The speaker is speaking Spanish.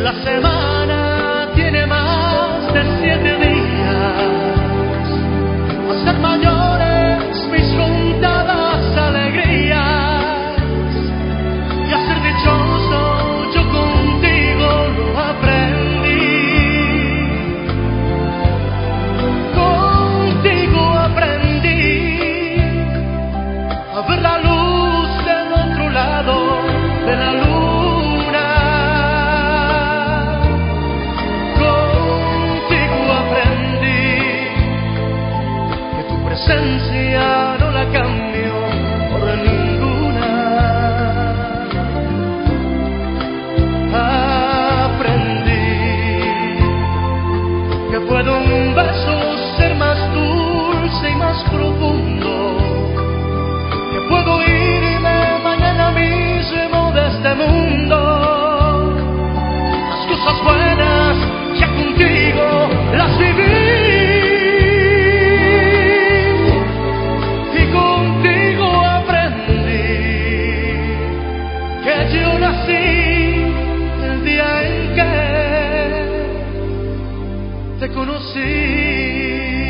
la semana solução. Conocí.